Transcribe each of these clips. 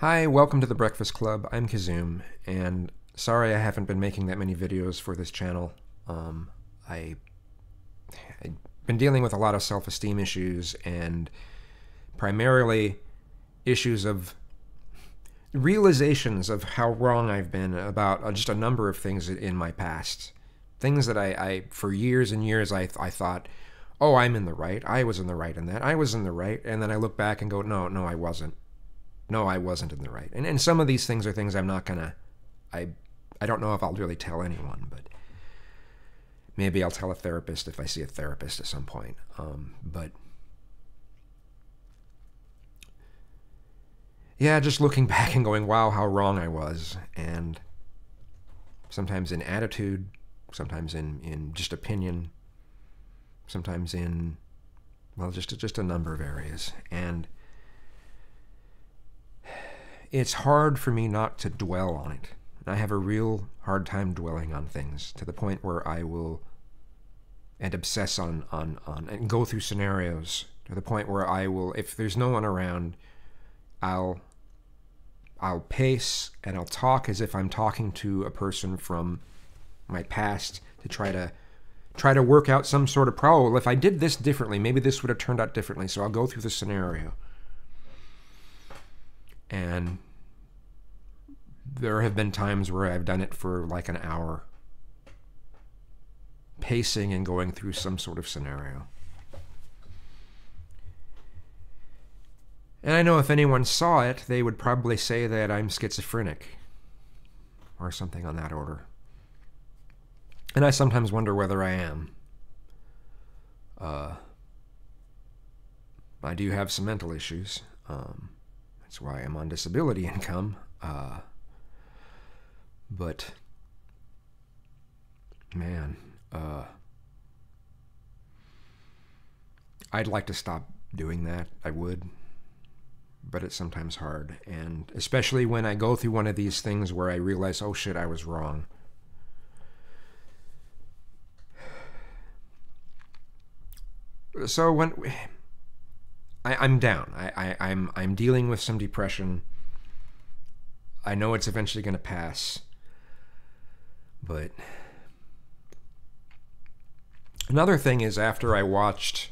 Hi, welcome to the Breakfast Club. I'm Kazoom, and sorry I haven't been making that many videos for this channel. Um, I, I've been dealing with a lot of self-esteem issues and primarily issues of realizations of how wrong I've been about uh, just a number of things in my past. Things that I, I for years and years, I, I thought, oh, I'm in the right. I was in the right in that. I was in the right. And then I look back and go, no, no, I wasn't. No, I wasn't in the right. And, and some of these things are things I'm not to, I, I don't know if I'll really tell anyone, but maybe I'll tell a therapist if I see a therapist at some point. Um, but yeah, just looking back and going, wow, how wrong I was. And sometimes in attitude, sometimes in, in just opinion, sometimes in, well, just, just a number of areas. And it's hard for me not to dwell on it. I have a real hard time dwelling on things to the point where I will and obsess on, on, on and go through scenarios to the point where I will, if there's no one around, I'll I'll pace and I'll talk as if I'm talking to a person from my past to try to try to work out some sort of problem. Well, if I did this differently, maybe this would have turned out differently. So I'll go through the scenario. And there have been times where I've done it for like an hour, pacing and going through some sort of scenario. And I know if anyone saw it, they would probably say that I'm schizophrenic or something on that order. And I sometimes wonder whether I am. Uh, I do have some mental issues. Um, that's why I'm on disability income. Uh, but, man, uh, I'd like to stop doing that. I would but it's sometimes hard. And especially when I go through one of these things where I realize, oh shit, I was wrong. So when I, am down, I, I, I'm I'm dealing with some depression. I know it's eventually going to pass, but another thing is after I watched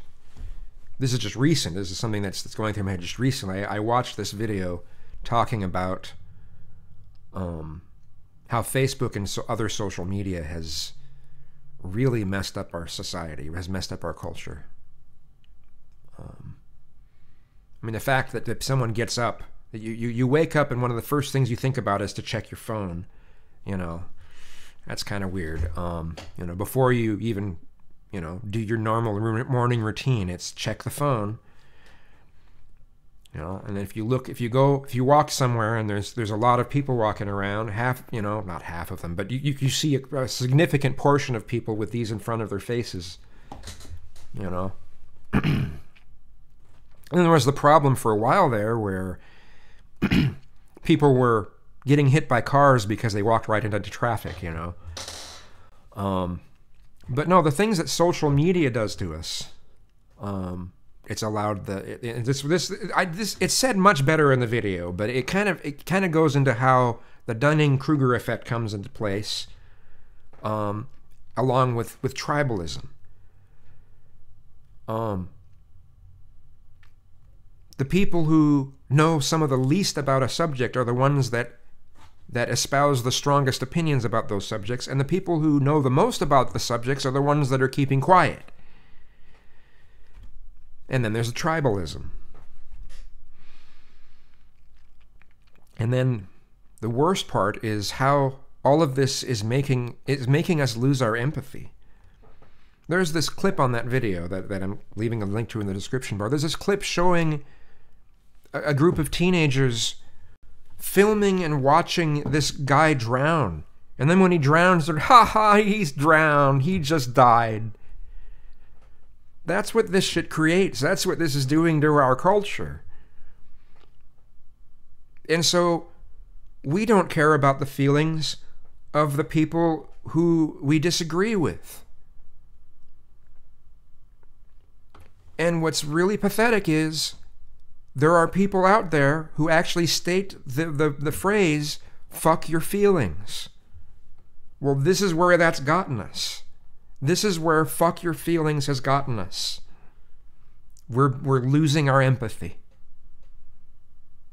this is just recent. This is something that's, that's going through my head just recently. I, I watched this video talking about um, how Facebook and so other social media has really messed up our society, has messed up our culture. Um, I mean, the fact that if someone gets up, that you, you, you wake up and one of the first things you think about is to check your phone, you know, that's kind of weird. Um, you know, before you even you know, do your normal morning routine. It's check the phone. You know, and if you look, if you go, if you walk somewhere and there's there's a lot of people walking around, half, you know, not half of them, but you, you, see a, a significant portion of people with these in front of their faces. You know, there was the problem for a while there where people were getting hit by cars because they walked right into traffic. You know, um, but no, the things that social media does to us, um, it's allowed the it, this this I this it's said much better in the video, but it kind of it kind of goes into how the Dunning Kruger effect comes into place, um, along with with tribalism. Um, the people who know some of the least about a subject are the ones that that espouse the strongest opinions about those subjects, and the people who know the most about the subjects are the ones that are keeping quiet. And then there's tribalism. And then the worst part is how all of this is making is making us lose our empathy. There's this clip on that video that, that I'm leaving a link to in the description bar. There's this clip showing a group of teenagers filming and watching this guy drown. And then when he drowns, they're, ha ha, he's drowned. He just died. That's what this shit creates. That's what this is doing to our culture. And so we don't care about the feelings of the people who we disagree with. And what's really pathetic is there are people out there who actually state the, the, the phrase, fuck your feelings. Well, this is where that's gotten us. This is where fuck your feelings has gotten us. We're, we're losing our empathy.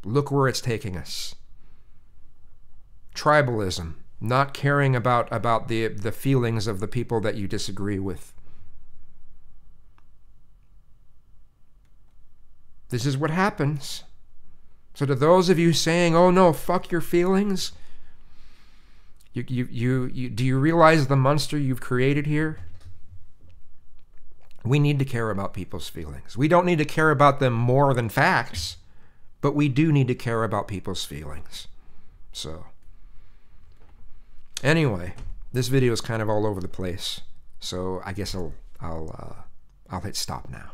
Look where it's taking us. Tribalism, not caring about, about the, the feelings of the people that you disagree with. This is what happens. So, to those of you saying, oh no, fuck your feelings, you, you, you, you, do you realize the monster you've created here? We need to care about people's feelings. We don't need to care about them more than facts, but we do need to care about people's feelings. So, anyway, this video is kind of all over the place. So I guess I'll I'll uh, I'll hit stop now.